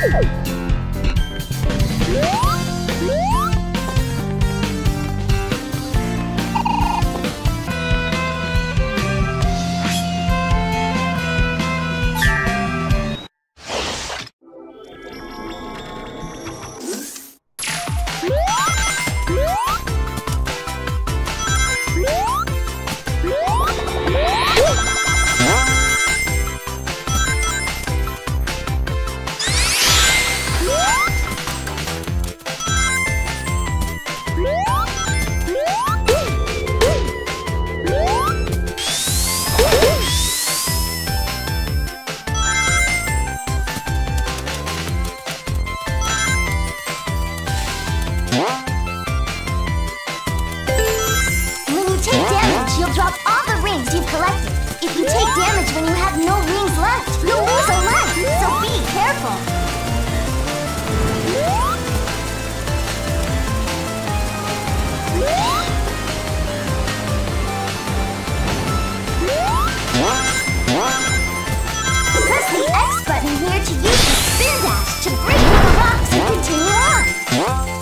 Oh! damage when you have no rings left. You lose a leg, so be careful. Press the X button here to use the spin dash to break the rocks and continue on.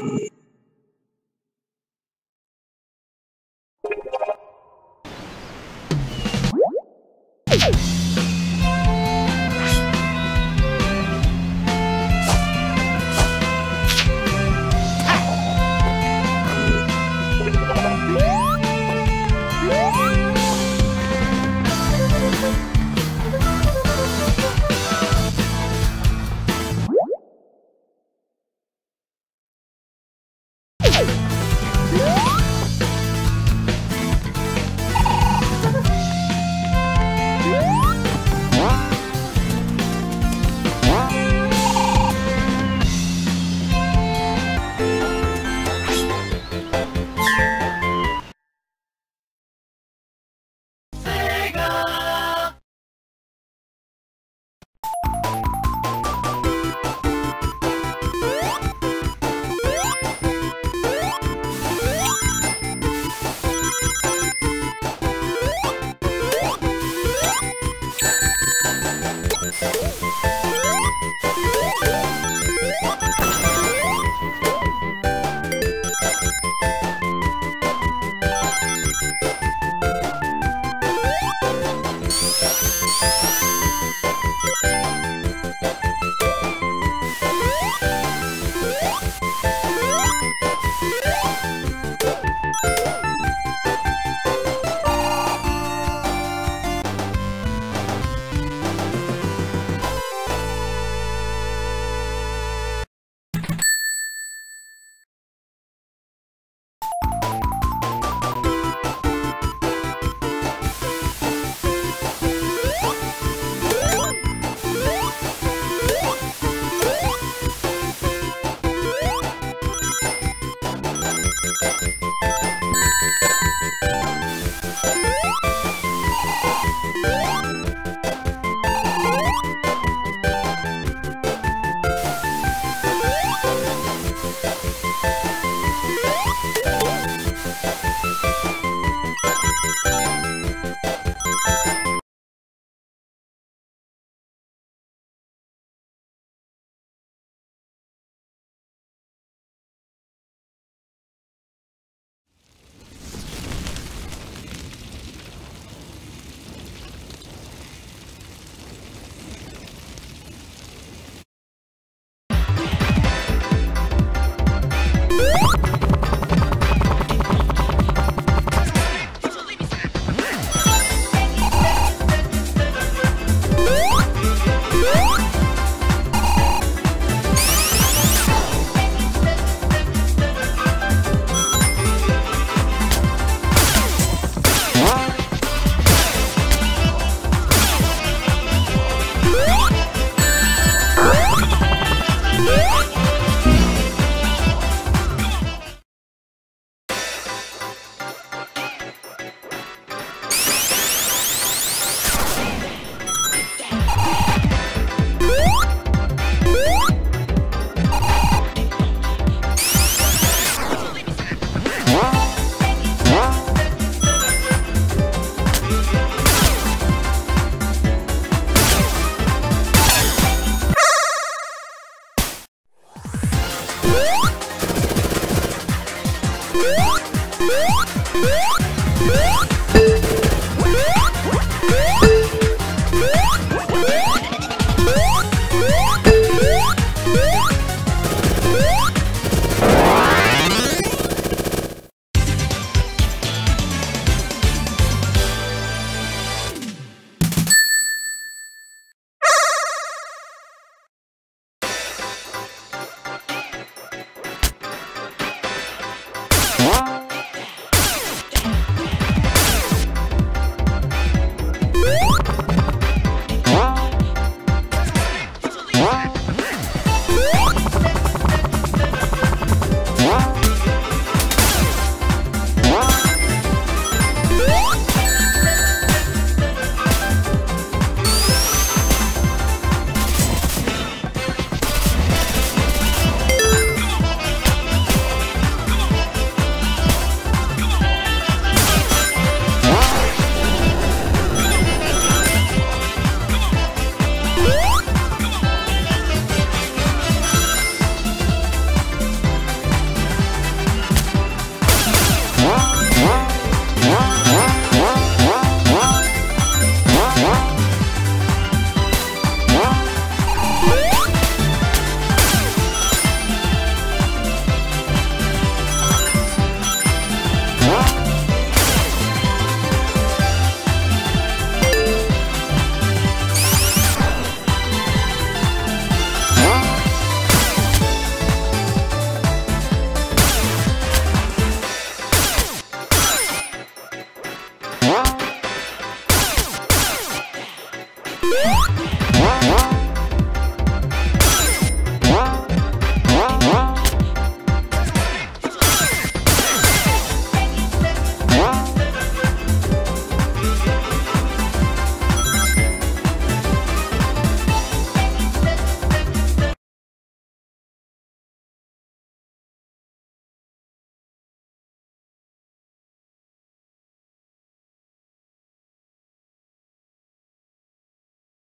Um,